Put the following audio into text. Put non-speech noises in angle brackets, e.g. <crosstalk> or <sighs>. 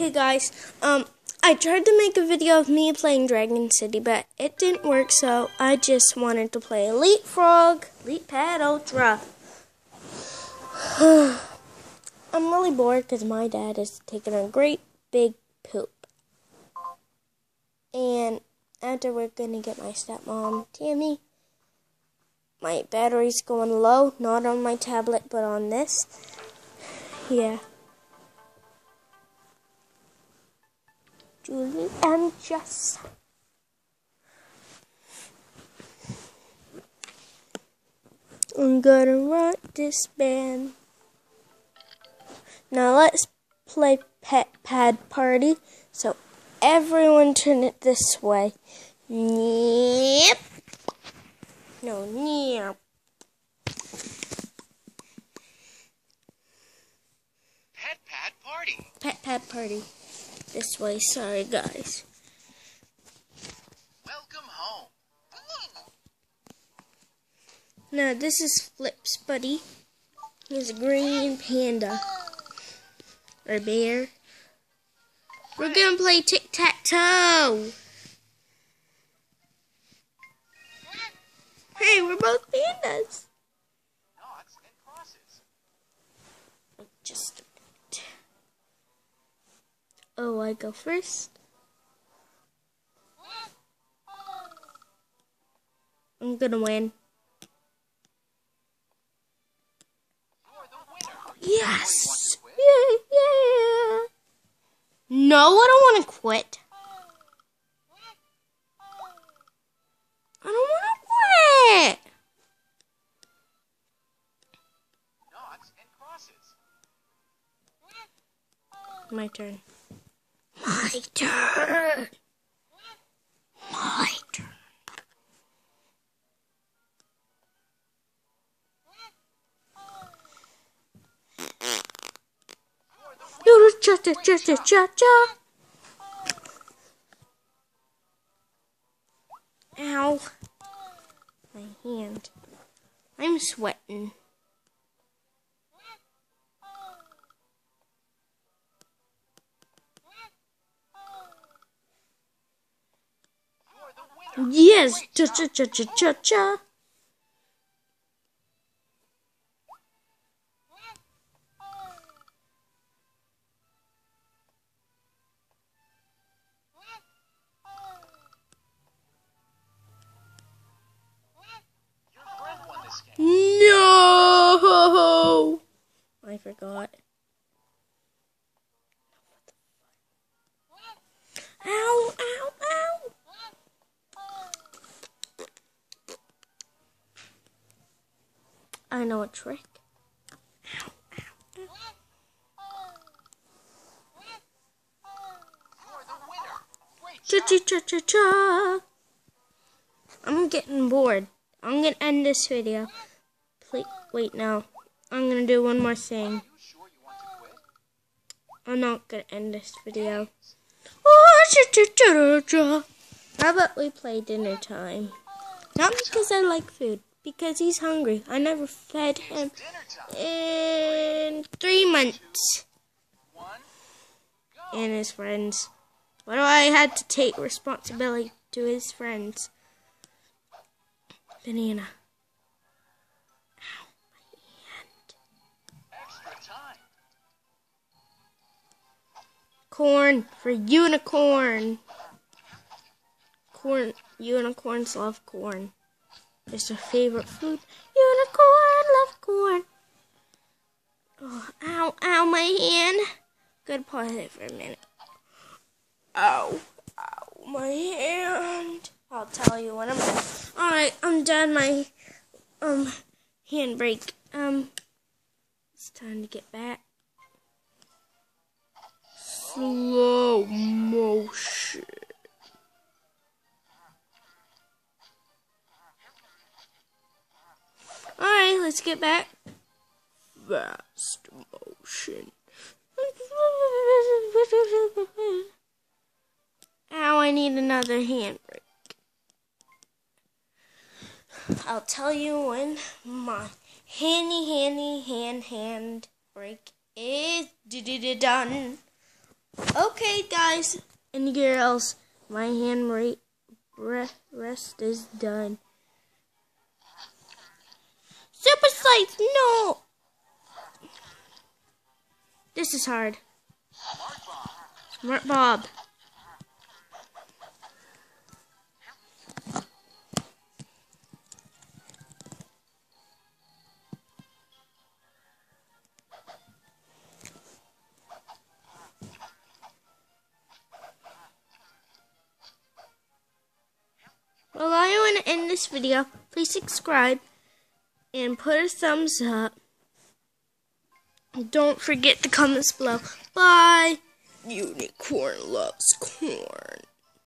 Hey guys, um, I tried to make a video of me playing Dragon City, but it didn't work, so I just wanted to play a LeapFrog, a LeapPad Ultra. <sighs> I'm really bored because my dad is taking a great big poop. And after we're gonna get my stepmom, Tammy. My battery's going low, not on my tablet, but on this. Yeah. Julie and Jess. I'm gonna rock this band. Now let's play Pet Pad Party. So everyone turn it this way. Yep. No, yep. Pet Pad Party. Pet Pad Party. This way. Sorry, guys. Welcome home. Now this is Flip's buddy. He's a green panda. Or bear. We're gonna play tic tac toe. Hey, we're both pandas. Crosses. Just. Oh, I go first. I'm gonna win. You're the winner. Yes! Want to quit? Yeah, yeah. No, I don't want to quit. I don't want to quit. Knots and crosses. My turn. My turn. My turn. Cha cha cha cha cha cha. Ow. My hand. I'm sweating. Yes. Cha cha cha cha cha cha. Your friend won this game. No! I forgot. Ow, ow, ow. I know a trick. Cha cha cha cha cha. I'm getting bored. I'm gonna end this video. Please, wait, no. I'm gonna do one more thing. I'm not gonna end this video. Oh, cha cha cha cha. How about we play dinner time? Not because I like food, because he's hungry. I never fed him in three months. And his friends. What do I had to take responsibility to his friends? Banana. Ow, my hand. Extra time. Corn for unicorn. Corn. Unicorns love corn. It's their favorite food. Unicorn love corn. Oh, ow, ow, my hand. Gotta pause it for a minute. Ow, ow, my hand. I'll tell you when I'm done. Alright, I'm done my um handbrake. Um it's time to get back. Slow motion. Alright, let's get back. Fast motion. Now I need another handbrake. I'll tell you when my handy, handy, hand, hand break is done. Okay, guys and girls, my hand rest is done. Super slice, no! This is hard. Smart Bob. Well, I want to end this video. Please subscribe and put a thumbs up. Don't forget the comments below. Bye. Unicorn loves corn.